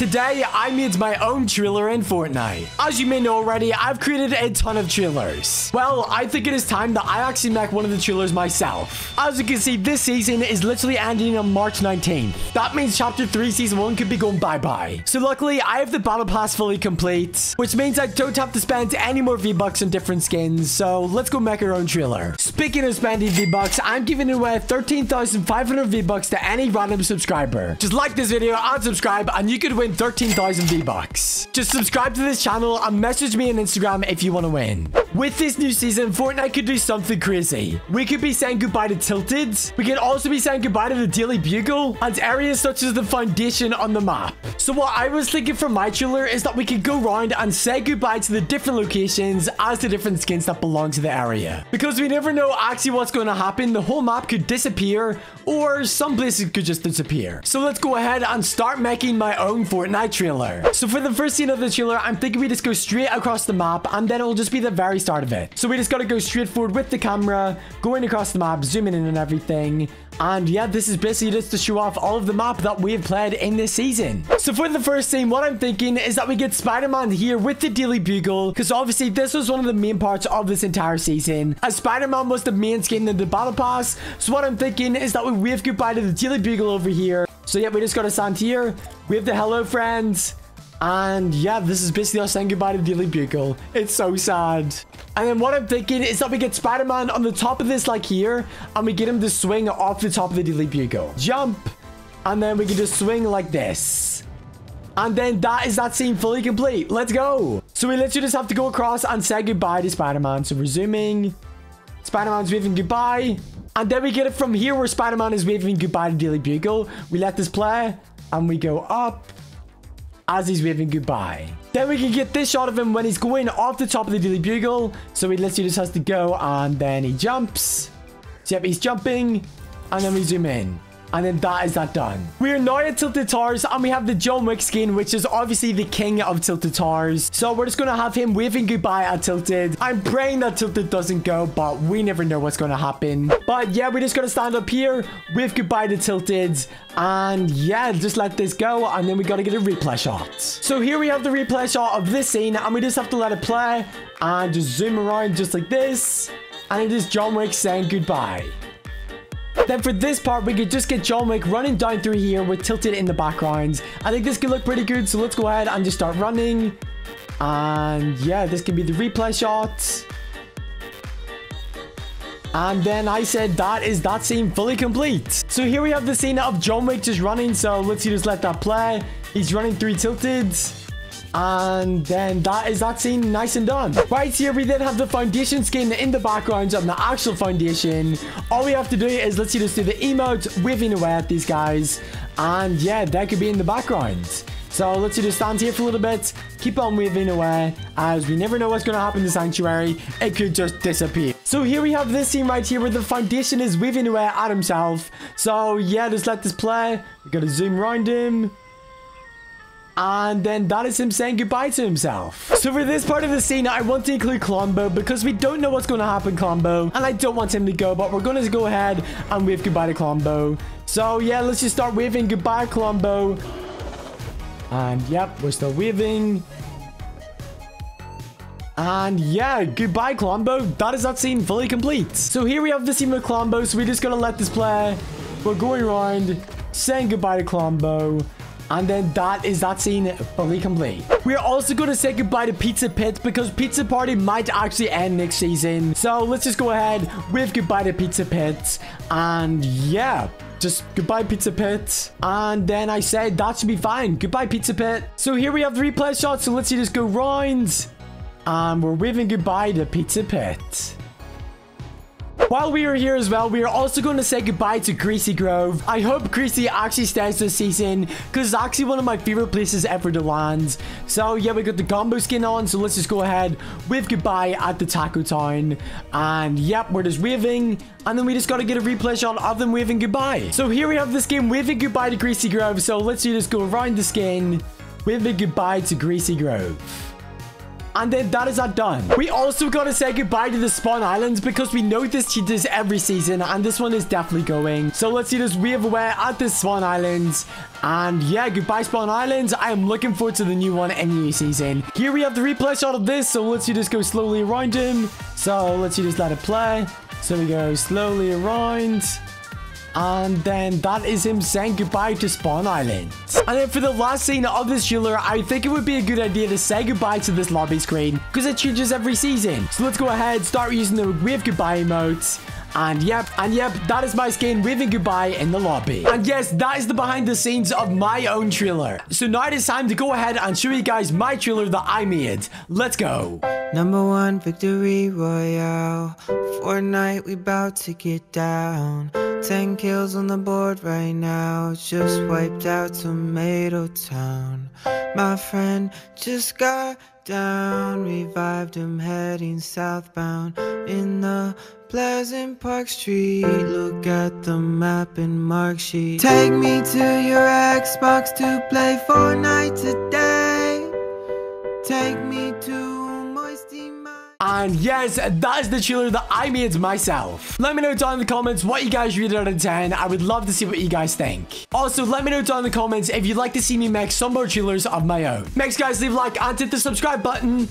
Today, I made my own trailer in Fortnite. As you may know already, I've created a ton of trailers. Well, I think it is time that I actually make one of the trailers myself. As you can see, this season is literally ending on March 19th. That means Chapter 3 Season 1 could be going bye-bye. So luckily, I have the Battle Pass fully complete, which means I don't have to spend any more V-Bucks on different skins. So let's go make our own trailer. Speaking of spending V-Bucks, I'm giving away 13,500 V-Bucks to any random subscriber. Just like this video and subscribe, and you could win 13,000 V-Bucks. Just subscribe to this channel and message me on Instagram if you want to win. With this new season, Fortnite could do something crazy. We could be saying goodbye to Tilted. We could also be saying goodbye to the Daily Bugle and areas such as the Foundation on the map. So what I was thinking for my trailer is that we could go around and say goodbye to the different locations as the different skins that belong to the area. Because we never know actually what's going to happen. The whole map could disappear or some places could just disappear. So let's go ahead and start making my own Fortnite trailer. So for the first scene of the trailer, I'm thinking we just go straight across the map and then it'll just be the very start of it. So we just got to go straight forward with the camera, going across the map, zooming in and everything. And yeah, this is basically just to show off all of the map that we've played in this season. So for the first scene, what I'm thinking is that we get Spider-Man here with the Daily Bugle. Because obviously this was one of the main parts of this entire season. As Spider-Man was the main skin in the Battle Pass. So what I'm thinking is that we wave goodbye to the Daily Bugle over here. So yeah, we just got to stand here. We have the hello friends. And yeah, this is basically us saying goodbye to Daily Bugle. It's so sad. And then what I'm thinking is that we get Spider-Man on the top of this like here. And we get him to swing off the top of the Daily Bugle. Jump. And then we can just swing like this. And then that is that scene fully complete. Let's go. So we literally just have to go across and say goodbye to Spider-Man. So we're. Spider-Man's waving goodbye. And then we get it from here where Spider-Man is waving goodbye to Daily Bugle. We let this play. And we go up as he's waving goodbye. Then we can get this shot of him when he's going off the top of the Daily Bugle. So he literally just has to go and then he jumps. So yep, he's jumping. And then we zoom in. And then that is that done. We are now at Tilted Towers and we have the John Wick skin, which is obviously the king of Tilted Towers. So we're just going to have him waving goodbye at Tilted. I'm praying that Tilted doesn't go, but we never know what's going to happen. But yeah, we're just going to stand up here, wave goodbye to Tilted. And yeah, just let this go. And then we got to get a replay shot. So here we have the replay shot of this scene and we just have to let it play and just zoom around just like this. And it is John Wick saying goodbye. Then for this part, we could just get John Wick running down through here with Tilted in the background. I think this could look pretty good, so let's go ahead and just start running. And yeah, this can be the replay shot. And then I said that is that scene fully complete. So here we have the scene of John Wick just running. So let's just let that play. He's running through Tilted. And then that is that scene nice and done. Right here, we then have the foundation skin in the background of the actual foundation. All we have to do is let's see, just do the emote waving away at these guys. And yeah, that could be in the background. So let's just stand here for a little bit, keep on waving away, as we never know what's going to happen to Sanctuary. It could just disappear. So here we have this scene right here where the foundation is waving away at himself. So yeah, just let this play. We got to zoom around him. And then that is him saying goodbye to himself. So for this part of the scene, I want to include Columbo because we don't know what's going to happen, Columbo. And I don't want him to go, but we're going to go ahead and wave goodbye to Columbo. So yeah, let's just start waving goodbye, Columbo. And yep, we're still waving. And yeah, goodbye, Columbo. That is that scene fully complete. So here we have the scene with Columbo. So we're just going to let this play. We're going around saying goodbye to Columbo. And then that is that scene fully complete. We're also going to say goodbye to Pizza Pit because Pizza Party might actually end next season. So let's just go ahead with goodbye to Pizza Pit. And yeah, just goodbye pizza pit and then i said that should be fine goodbye pizza pit so here we have the replay shot so let's see just go round and we're waving goodbye to pizza pit while we are here as well, we are also going to say goodbye to Greasy Grove. I hope Greasy actually stays this season because it's actually one of my favorite places ever to land. So yeah, we got the combo skin on. So let's just go ahead with goodbye at the Taco Town. And yep, we're just waving. And then we just got to get a replay shot of them waving goodbye. So here we have this game waving goodbye to Greasy Grove. So let's just go around the skin, waving goodbye to Greasy Grove. And then that is that done. We also got to say goodbye to the spawn islands because we know this cheaters every season and this one is definitely going. So let's see this. We have aware at the spawn islands. And yeah, goodbye spawn islands. I am looking forward to the new one in new season. Here we have the replay shot of this. So let's see just go slowly around him. So let's see just let it play. So we go slowly around. And then that is him saying goodbye to Spawn Island. And then for the last scene of this jeweler, I think it would be a good idea to say goodbye to this lobby screen because it changes every season. So let's go ahead, start using the wave goodbye emotes. And yep, and yep, that is my skin waving goodbye in the lobby. And yes, that is the behind the scenes of my own trailer. So now it is time to go ahead and show you guys my trailer that I made. Let's go. Number one victory royale. Fortnite, we bout to get down. Ten kills on the board right now. Just wiped out Tomato Town. My friend just got down. Revived him heading southbound in the Pleasant Park Street. Look at the map and mark sheet. Take me to your Xbox to play Fortnite today. Take me to. And yes, that is the trailer that I made myself. Let me know down in the comments what you guys rated out of 10. I would love to see what you guys think. Also, let me know down in the comments if you'd like to see me make some more trailers of my own. Next, guys, leave a like and hit the subscribe button.